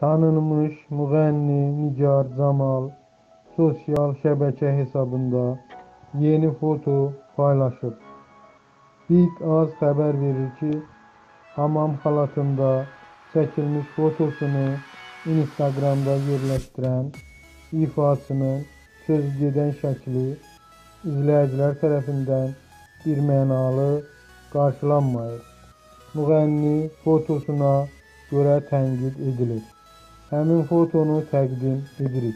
Tanınmış müğənni Nigar Camal sosial şəbəkə hesabında yeni foto paylaşıb. Big Az xəbər verir ki, hamam xalatında çəkilmiş fotosunu Instagramda yerləşdirən ifaçının sözügedən şəkli izləyicilər tərəfindən birmənalı qarşılanmayıb. Müğənni fotosuna görə tənqid edilir. همین فوتonu تقدیم edirik.